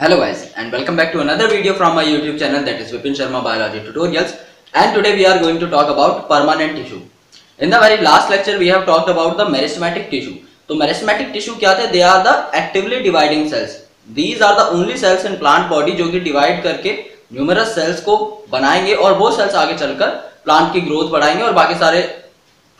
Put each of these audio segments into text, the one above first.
Hello guys and welcome back to another video from my YouTube channel that is Vipin Sharma Biology Tutorials and today we are going to talk about permanent tissue. In the very last lecture we have talked about the meristematic tissue. तो meristematic tissue क्या थे? They are the actively dividing cells. These are the only cells in plant body जो कि divide करके numerous cells को बनाएँगे और वो cells आगे चलकर plant की growth बढ़ाएँगे और बाकी सारे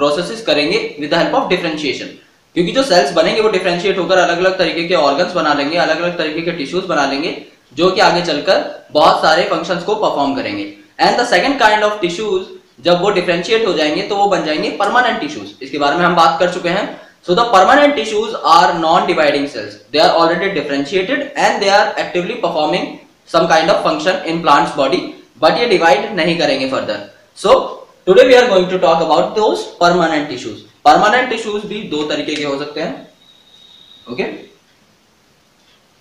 processes करेंगे with the help of differentiation. क्योंकि जो सेल्स बनेंगे वो डिफ्रेंशिएट होकर अलग अलग तरीके के ऑर्गन्स बना लेंगे अलग अलग तरीके के टिश्यूज बना लेंगे, जो कि आगे चलकर बहुत सारे फ़ंक्शंस को परफॉर्म करेंगे. And the second kind of tissues जब वो डिफ्रेंशिएट हो जाएँगे तो वो बन जाएँगे परमानेंट टिश्यूज इसके बारे में हम बात कर चुके हैं. So the permanent tissues are non dividing cells they are already differentiated and they are actively performing some kind of function in plants body but ये डिवाइड नहीं करेंगे further so today we are going to talk about those permanent tissues permanent tissues भी दो तरीके के हो सकते हैं ओके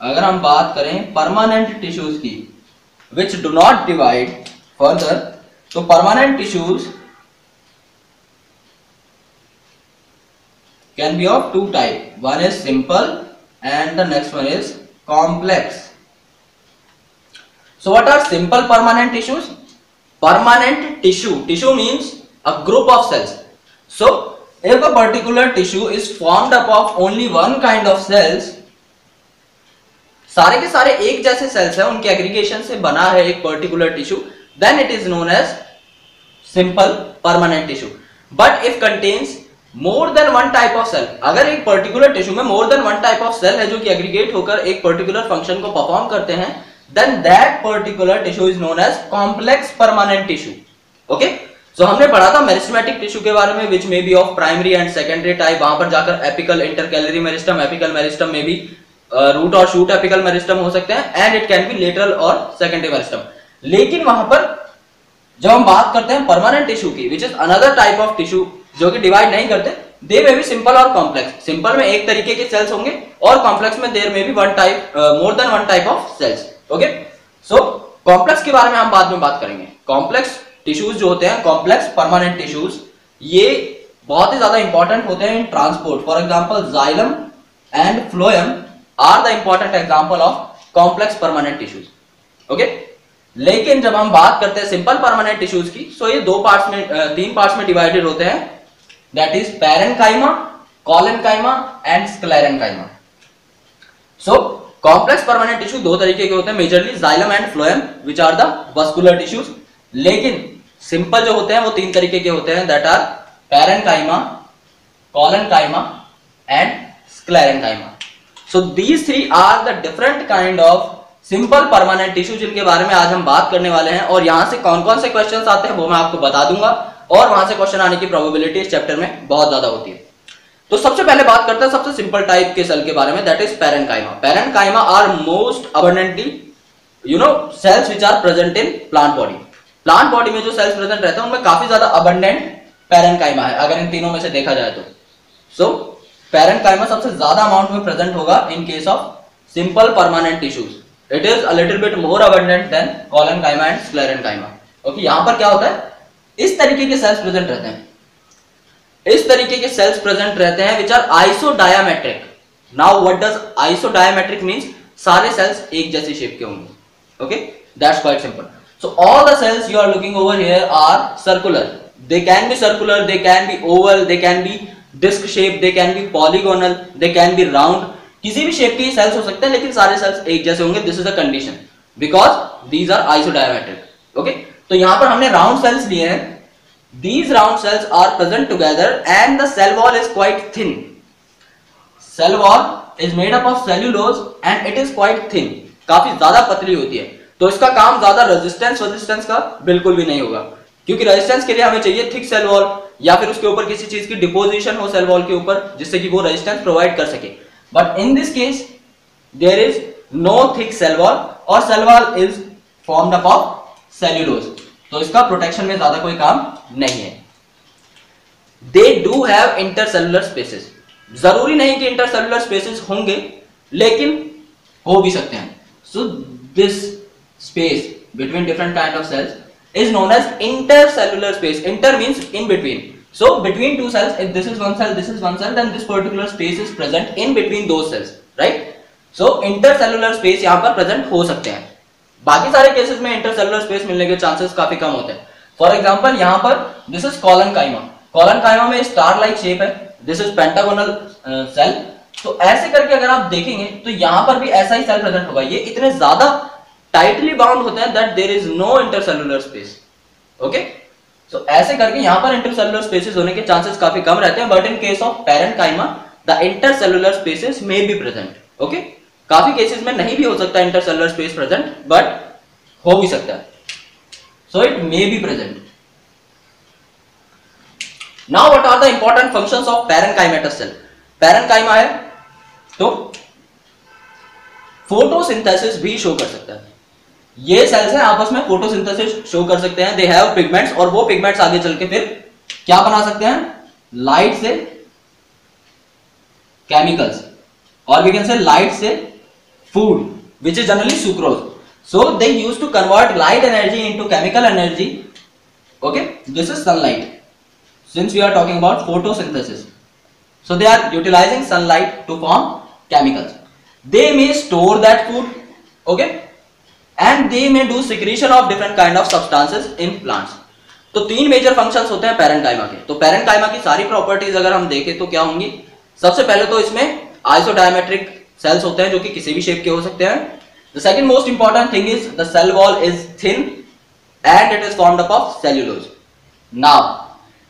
अगर हम बात करें परमानेंट टिश्यूज की which do not divide further तो permanent tissues can be of two type one is simple and the next one is complex so, what are simple permanent tissues? Permanent tissue. Tissue means a group of cells. So if a particular tissue is formed up of only one kind of cells, सारे के सारे एक जैसे sales हैं, उनके aggregation से बना है एक particular tissue then it is known as simple permanent tissue but if contains more than one type of cell अगर एक पर्टिकुलर टिश्यू में more than one type of cell है जो कि एग्रीगेट होकर एक पर्टिकुलर फ़ंक्शन को परफॉर्म करते हैं then that particular tissue is known as complex permanent tissue okay so हमने पढ़ा था मेरिस्टेमेटिक टिश्यू के बारे में which may be of primary and secondary type वहाँ पर जाकर apical intercalary meristem apical meristem में भी रूट और शूट एपिकल मेरिस्टम हो सकते हैं and it can be lateral और सेकेंडरी मेरिस्टम लेकिन वहाँ पर जब हम बात करते हैं परमानेंट टिश्यू की which is another type of tissue जो कि डिवाइड नहीं करते दे मे बी सिंपल और कॉम्प्लेक्स सिंपल में एक तरीके के सेल्स होंगे, और कॉम्प्लेक्स में देर में भी one type more than one type of cells okay so complex के बारे में हम बाद में बात करेंगे. कॉम्प्लेक्स टिश्यूज जो होते हैं कॉम्प्लेक्स परमानेंट टिश्यूज ये बहुत ही ज़्यादा इंपॉर्टेंट होते हैं in transport for example xylem and phloem are the important example of complex permanent tissues okay लेकिन जब हम बात करते हैं सिंपल परमानेंट टिश्यूज की सो ये दो पार्ट्स में तीन पार्ट्स में डिवाइडेड होते हैं. That is parenchyma collenchyma and sclerenchyma so complex permanent tissue दो तरीके के होते हैं majorly xylem and phloem which are the vascular tissues लेकिन सिंपल जो होते हैं, वो तीन तरीके के होते हैं that are parenchyma collenchyma and sclerenchyma so these three are the different kind of simple permanent tissue जिनके बारे में आज हम बात करने वाले हैं। और यहाँ से कौन कौन से क्वेश्चन आते हैं, वो मैं आपको बता दूँगा। और वहाँ से क्वेश्चन आने की प्रोबेबिलिटी इस चैप्टर में बहुत ज़्यादा होती है। तो सबसे पहले बात करते हैं सबसे सिंपल टाइप के सेल के बारे में that is parenchyma parenchyma are most abundantly you know cells which are present in plant body plant body में जो सेल्स प्रेजेंट रहते हैं उनमें काफ़ी ज़्यादा अबंडेंट पैरेनकाइमा है अगर इन तीनों में से देखा जाए तो। सो so, पैरेनकाइमा सबसे ज़्यादा अमाउंट में प्रेजेंट होगा in case of simple permanent tissues it is a little bit more abundant than collenchyma and sclerenchyma okay यहाँ पर क्या होता है? इस तरीके के सेल्स प्रेजेंट रहते हैं। इस तरीके के सेल्स प्रेजेंट रहते हैं which are isodiametric now what does isodiametric means सारे सेल्स एक जैसी शेप के होंगे। Okay that's quite simple so all the cells you are looking over here are circular they can be circular they can be oval they can be disc shape they can be polygonal they can be round किसी भी shape के cells हो सकते हैं लेकिन सारे sales एक जैसे होंगे this is a condition because these are isodiametric okay तो यहाँ पर हमने राउंड सेल्स लिए हैं these round cells are present together and the cell wall is quite thin cell wall is made up of cellulose and it is quite thin काफ़ी ज़्यादा पतली होती है तो इसका काम ज़्यादा रेजिस्टेंस रेजिस्टेंस का बिल्कुल भी नहीं होगा। क्योंकि रेजिस्टेंस के लिए हमें चाहिए थिक सेल वॉल या फिर उसके ऊपर किसी चीज़ की डिपोजिशन हो सेल वॉल के ऊपर, जिससे कि वो रेजिस्टेंस प्रोवाइड कर सके। But in this case there is no thick cell wall और cell wall is formed up of cellulose तो इसका प्रोटेक्शन में ज़्यादा कोई काम नहीं है। They do have intercellular spaces ज़रूरी नहीं कि इंटरसेलुलर स्पेसेस होंगे, लेकिन हो भी सकते हैं। So this space between different kind of cells is known as intercellular space. Inter means in between. So, between two cells, if this is one cell, this is one cell, then this particular space is present in between those cells, right? So intercellular space यहाँ पर present हो सकते हैं। बाकी सारे cases में intercellular space मिलने के चांसेस काफ़ी कम होते हैं। फॉर एग्ज़ाम्पल यहाँ पर दिस इज़ कॉलन काइमा काइमा में स्टार लाइक शेप है दिस इज़ पेंटागोनल सेल तो ऐसे करके अगर आप देखेंगे तो यहाँ पर भी ऐसा ही सेल प्रेजेंट होगा। ये इतने ज़्यादा टाइटली बाउंड होते हैं that there is no intercellular space okay so ऐसे करके यहाँ पर इंटरसेलुलर स्पेसेस होने के चांसेस काफ़ी कम रहते हैं but in case of parenchyma the intercellular spaces may be present okay काफ़ी केसेस में नहीं भी हो सकता इंटरसेलुलर स्पेस प्रेजेंट बट हो भी सकता है. So it may be present now what are the important functions of parenchymatous cell parenchyma है तो फोटोसिंथेसिस भी शो कर सकता है. ये सेल्स हैं आपस में फोटोसिंथेसिस शो कर सकते हैं। दे हैव पिगमेंट्स और वो पिगमेंट्स आगे चल के फिर क्या बना सकते हैं? लाइट से केमिकल्स और वी कैन से लाइट से food which is generally sucrose so they use to convert light energy into chemical energy okay this is sunlight since we are talking about photosynthesis. So, they are utilizing sunlight to form chemicals. They may store that food. Okay? And they may do secretion of different kind of substances in plants. तो तीन major functions होते हैं parenchyma के। तो parenchyma की सारी properties अगर हम देखें तो क्या होंगी? सबसे पहले तो इसमें आइसोडायमेट्रिक सेल्स होते हैं जो कि किसी भी शेप के हो सकते हैं। The second most important thing is the cell wall is thin and it is formed up of cellulose now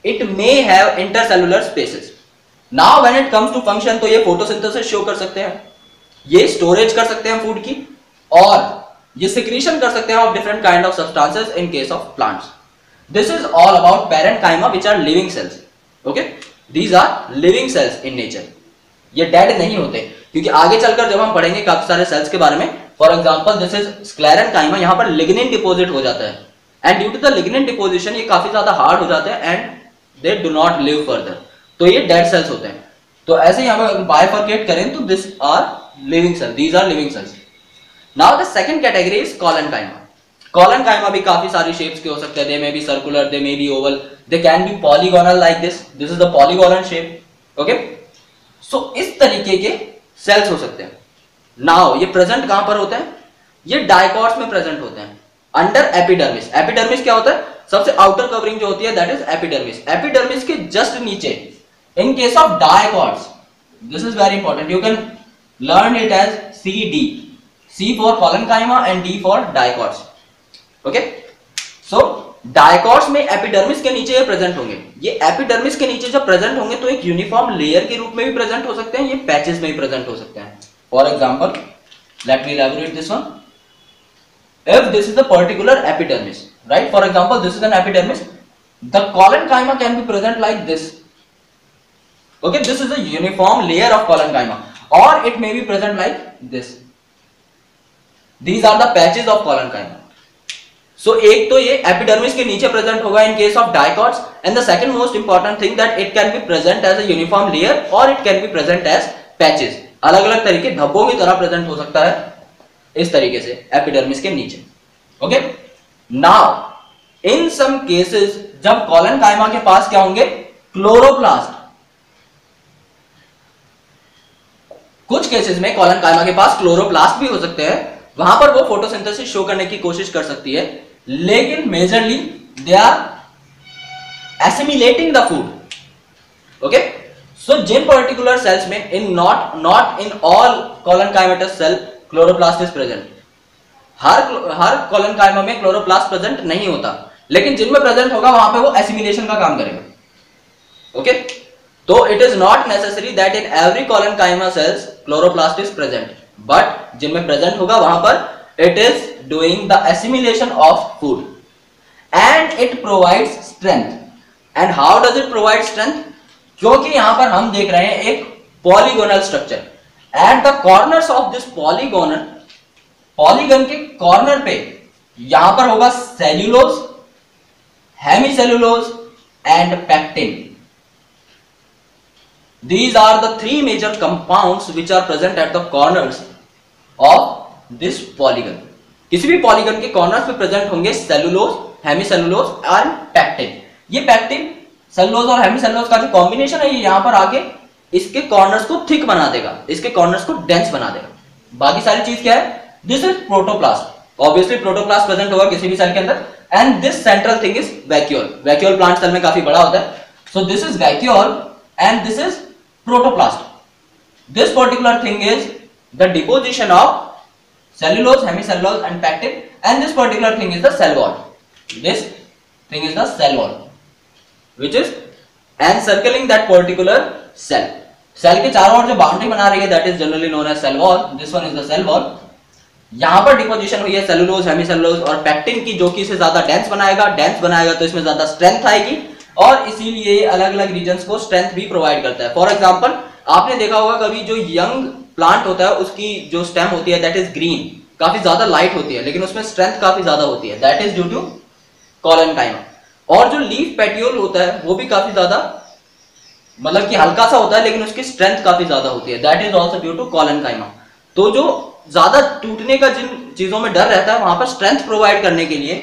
it may have intercellular spaces now when it comes to function तो ये photosynthesis show कर सकते हैं। ये storage कर सकते हैं food की। और ये सिक्रीशन कर सकते हैं of different kind of substances in case of plants this is all about parenchyma which are living cells okay these are living cells in nature ये डेड नहीं होते. क्योंकि आगे चलकर जब हम पढ़ेंगे काफ़ी सारे सेल्स के बारे में for example this is sclerenchyma यहाँ पर लिग्निन डिपॉजिट हो जाता है. And due to the lignin deposition ये काफ़ी ज़्यादा हार्ड हो जाते हैं and they do not live further तो ये डेड सेल्स होते हैं. तो ऐसे यहाँ पर बायफर्केट करें तो this are living cell these are living cells now the second category is collenchyma collenchyma भी काफ़ी सारी शेप्स के हो सकते हैं। They may be circular they may be oval they can be polygonal like this this is the polygonal shape okay so इस तरीके के सेल्स हो सकते हैं। नाउ ये प्रेजेंट कहाँ पर होते हैं? ये डायकॉट्स में प्रेजेंट होते हैं। अंडर एपिडर्मिस एपिडर्मिस क्या होता है? सबसे आउटर कवरिंग जो होती है दैट इज़ एपिडर्मिस एपिडर्मिस के जस्ट नीचे in case of dicots this is very important you can learn it as C D C for collenchyma and D for dicots okay so dicots में epidermis के नीचे ये present होंगे ये epidermis के नीचे जब प्रेजेंट होंगे तो एक यूनिफॉर्म लेयर के रूप में भी प्रेजेंट हो सकते हैं ये पैचेस में भी प्रेजेंट हो सकते हैं for example let me elaborate this one if this is a particular epidermis right for example this is an epidermis the collenchyma can be present like this okay this is a uniform layer of collenchyma or it may be present like this these are the patches of collenchyma so एक तो ये epidermis के नीचे present होगा in case of dicots and the second most important thing that it can be present as a uniform layer और it can be present as patches अलग अलग तरीके धब्बों की तरह प्रेजेंट हो सकता है इस तरीके से एपिडर्मिस के नीचे। Okay now in some cases जब कॉलन कायमा के पास क्या होंगे? क्लोरोप्लास्ट कुछ केसेस में कॉलन कायमा के पास क्लोरोप्लास्ट भी हो सकते हैं। वहाँ पर वो फोटोसिंथेसिस शो करने की कोशिश कर सकती है। लेकिन majorly they are assimilating the food okay so Jin particular cells में in not not in all collenchymatous cell chloroplast is present हर हर कॉलन कायमा में क्लोरोप्लास्ट प्रेजेंट नहीं होता। लेकिन जिनमें प्रेजेंट होगा, वहाँ पे वो एसिमिलेशन का काम करेगा। ओके तो it is not necessary that in every collenchyma cells chloroplast is present but जिनमें प्रेजेंट होगा, वहाँ पर it is doing the assimilation of food and it provides strength and how does it provide strength क्योंकि यहाँ पर हम देख रहे हैं एक polygonal structure at the corners of this polygonal polygon के कॉर्नर पे यहाँ पर होगा cellulose hemicellulose and pectin these are the three major compounds which are present at the corners of this polygon. किसी भी पॉलीगन के कॉर्नर्स पे present होंगे सेलुलोज हेमिसेलुलोज एंड पैक्टिन ये पैक्टिन सेलुलोज और हेमिसेलुलोज का जो कॉम्बिनेशन है, ये यहाँ पर आके इसके कॉर्नर्स को थिक बना देगा। इसके कॉर्नर्स को डेंस बना देगा। बाकी सारी चीज़ क्या है? This is protoplast obviously protoplast present होगा किसी भी सेल के अंदर। And this central thing is vacuole vacuole plant cell में काफ़ी बड़ा होता है। So this is vacuole and this is protoplast this particular thing is the deposition of cellulose hemicellulose and pectin and this particular thing is the cell wall this thing is the cell wall which is encircling that particular cell cell के चारों ओर जो boundary बना रही है that is generally known as cell wall this one is the cell wall यहाँ पर deposition हुई है सेलुलोज हेमिसेलुलोज और पैक्टिन की जो कि इसे ज़्यादा डेंस बनाएगा डेंस बनाएगा तो इसमें ज़्यादा स्ट्रेंथ आएगी और इसीलिए अलग अलग रीजन को स्ट्रेंथ भी प्रोवाइड करता है। फॉर एग्ज़ाम्पल आपने देखा होगा कभी जो यंग प्लांट होता है, उसकी जो स्टेम होती है दैट इज़ ग्रीन काफ़ी ज़्यादा लाइट होती है, लेकिन उसमें स्ट्रेंथ काफ़ी ज़्यादा होती है। That is due to collenchyma और जो लीफ पेट्यूल होता है, वो भी काफ़ी ज़्यादा मतलब कि हल्का सा होता है, लेकिन उसकी स्ट्रेंथ काफ़ी ज़्यादा होती है। That is also due to collenchyma तो जो ज़्यादा टूटने का जिन चीज़ों में डर रहता है, वहाँ पर स्ट्रेंथ प्रोवाइड करने के लिए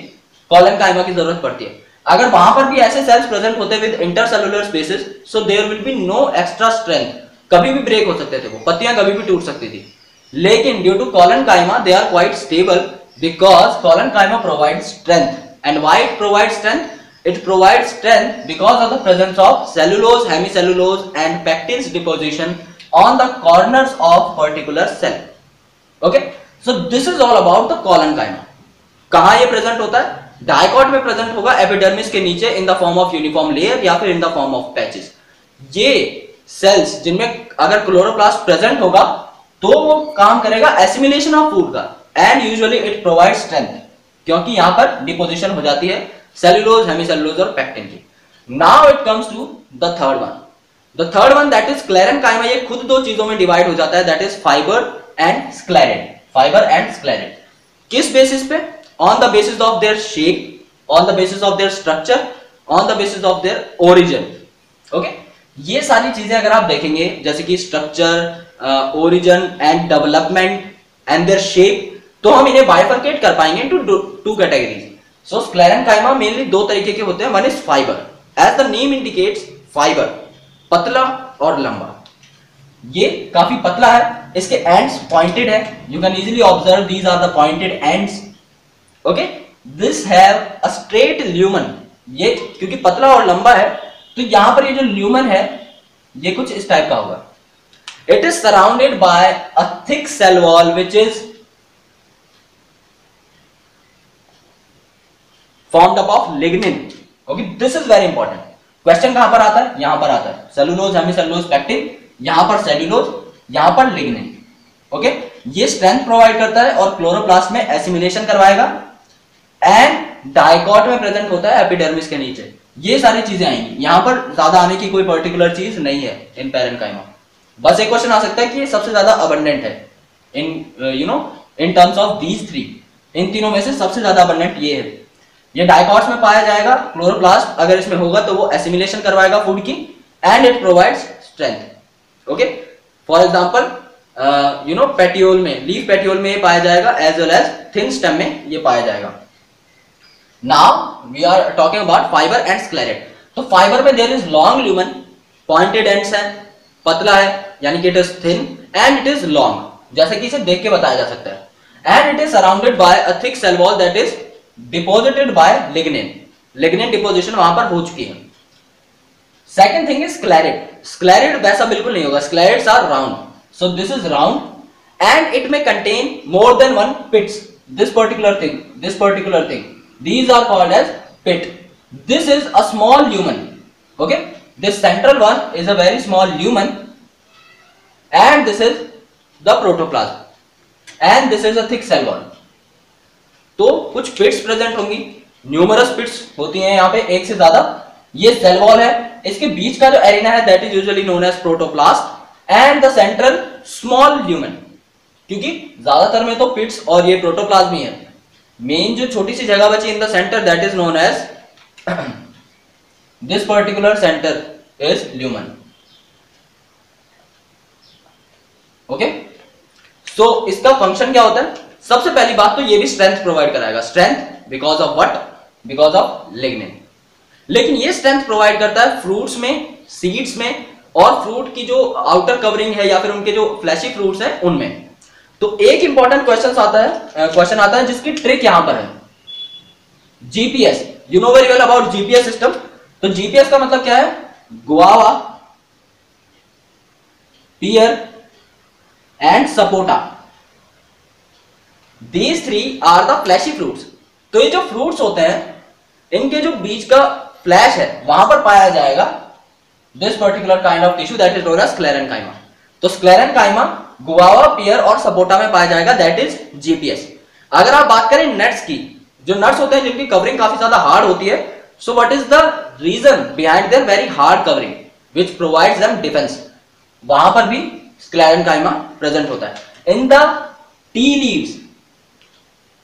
कॉलन काइमा की ज़रूरत पड़ती है। अगर वहाँ पर भी ऐसे सेल्स प्रेजेंट होते with intercellular spaces so there will be no extra strength कभी भी ब्रेक हो सकते थे वो, पत्तियाँ कभी भी टूट सकती थी। लेकिन due to collenchyma they are quite stable because collenchyma provide strength and why provide strength it provide strength because of the presence of cellulose hemicellulose and pectin deposition on the corner of particular cell okay so this is all about the collenchyma कहा ये present होता है? Dicot में present होगा epidermis के नीचे in the form of uniform layer या फिर in the form of patches ये सेल्स जिनमें अगर क्लोरोप्लास्ट प्रेजेंट होगा तो वो काम करेगा एसिमिलेशन ऑफ़ फ़ूड का and usually it provide strength क्योंकि यहाँ पर डिपोजिशन हो जाती है सेल्यूलोज हेमिसेल्यूलोज और पेक्टिन की। Now it comes to the third one the third one that is sclerenchyma ये खुद दो चीज़ों में डिवाइड हो जाता है that is fibre and sclereid fibre and sclereid किस बेसिस पे? On the basis of their shape on the basis of their structure on the basis of their origin okay ये सारी चीज़ें अगर आप देखेंगे, जैसे कि structure origin and development and their shape तो हम इन्हें बाइफरकेट कर पाएँगे to two categories so sclerenchyma mainly दो तरीके के होते हैं. One is fibre as the name indicates fibre पतला और लंबा. ये काफ़ी पतला है. इसके एंड्स पॉइंटेड है. You can easily observe these are the pointed ends okay this have a straight lumen ये क्योंकि पतला और लंबा है तो यहाँ पर ये जो ल्यूमन है, ये कुछ इस टाइप का होगा। It is surrounded by a thick cell wall which is formed up of lignin. Okay? This is very important. Question कहाँ पर आता है? यहाँ पर आता है। सेलुलोज हेमिसेलुलोज पैक्टिन यहाँ पर सेलुलोज यहाँ पर लिग्निन ओके ये स्ट्रेंथ प्रोवाइड करता है और क्लोरोप्लास्ट में एसिमिलेशन करवाएगा। एंड डायकॉट में प्रेजेंट होता है एपिडर्मिस के नीचे। ये सारी चीज़ें आएँगी। यहाँ पर ज़्यादा आने की कोई पर्टिकुलर चीज़ नहीं है इन पैरेंकाइमा बस एक क्वेश्चन आ सकता है कि ये सबसे ज़्यादा अबंडेंट है। In you know in terms of these three in तीनों में से सबसे ज़्यादा अबंडेंट ये है। ये डाइकॉट्स में पाया जाएगा क्लोरोप्लास्ट अगर इसमें होगा तो वो एसिमिलेशन करवाएगा फ़ूड की। And it provides strength okay for example you know petiole में लीफ पेटियोल में ये पाया जाएगा as well as thin stem में ये पाया जाएगा। Now we are talking about fibre and sclereid तो फाइबर में there is long lumen pointed ends है, पतला है, यानी कि it is thin and it is long जैसे कि इसे देख के बताया जा सकता है। And it is surrounded by a thick cell wall that is deposited by lignin lignin deposition वहाँ पर हो चुकी है। Second thing is sclereid sclereid वैसा बिल्कुल नहीं होगा। Sclereids are round so this is round and it may contain more than one pits this particular thing this particular thing. These are called as pit this is a small lumen okay this central one is a very small lumen and this is the protoplasm and this is a thick cell wall तो कुछ pits present होंगी numerous pits होती हैं यहाँ पे एक से ज़्यादा ये सेल वॉल है इसके बीच का जो एरिना है that is usually known as protoplast and the central small lumen क्योंकि ज़्यादातर में तो पिट्स और ये प्रोटोप्लाज्म ही है मेन जो छोटी सी जगह बची in the centre that is known as this particular centre is lumen okay so इसका फ़ंक्शन क्या होता है? सबसे पहली बात तो ये भी स्ट्रेंथ प्रोवाइड कराएगा। Strength because of what because of lignin लेकिन ये स्ट्रेंथ प्रोवाइड करता है फ्रूट्स में सीड्स में और फ्रूट की जो आउटर कवरिंग है या फिर उनके जो फ्लैशी फ्रूट्स है, उनमें। तो एक इंपॉर्टेंट क्वेश्चन आता है क्वेश्चन आता है जिसकी ट्रिक यहाँ पर है। GPS you know very well about GPS system तो जीपीएस का मतलब क्या है? Guava pear and sapota these three are the fleshy fruits तो ये जो फ्रूट्स होते हैं, इनके जो बीच का फ्लैश है, वहाँ पर पाया जाएगा this particular kind of tissue that is known as sclerenchyma तो स्क्लेरन काइमा गुआवा पियर और सपोटा में पाया जाएगा दैट इज़ जीपीएस अगर आप बात करें नट्स की, जो नट्स होते हैं, जिनकी कवरिंग काफ़ी ज़्यादा हार्ड होती है so what is the reason behind their very hard covering which provides them defence वहाँ पर भी स्क्लेरन काइमा प्रेजेंट होता है। In the tea leaves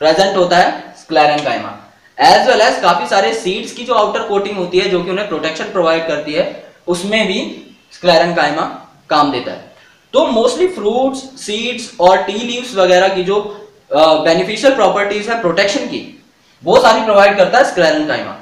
present होता है sclerenchyma as well as काफ़ी सारे सीड्स की जो आउटर कोटिंग होती है, जो कि उन्हें प्रोटेक्शन प्रोवाइड करती है, उसमें भी स्क्लेरनकाइमा काम देता है। तो मोस्टली फ्रूट्स सीड्स और टी लीव्स वगैरह की जो बेनिफिशियल प्रॉपर्टीज़ है प्रोटेक्शन की, वो सारी प्रोवाइड करता है स्क्लेरन काइमा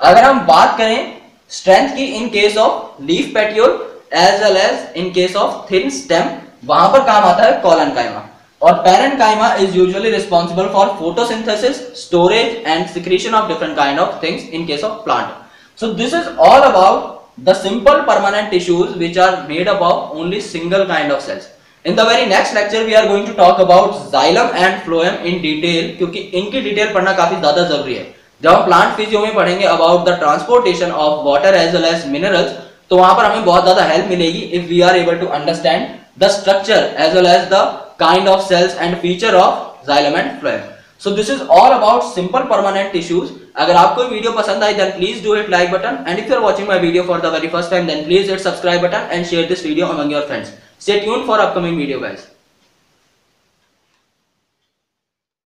अगर हम बात करें स्ट्रेंथ की in case of leaf petiole as well as in case of thin stem वहाँ पर काम आता है कॉलन काइमा और parenchyma is usually responsible for photosynthesis storage and secretion of different kind of things in case of plant so this is all about the simple permanent tissues which are made up of only single kind of cells in the very next lecture we are going to talk about xylem and phloem in detail क्योंकि इनकी detail पढ़ना काफ़ी ज़्यादा ज़रूरी है जब हम plant physio में पढ़ेंगे about the transportation of water as well as minerals तो वहाँ पर हमें बहुत ज़्यादा हेल्प मिलेगी if we are able to understand the structure as well as the kind of cells and feature of xylem and phloem so this is all about simple permanent tissues अगर आपको video पसंद आई then please do hit like button and if you are watching my video for the very first time then please hit subscribe button and share this video among your friends stay tune for upcoming video byes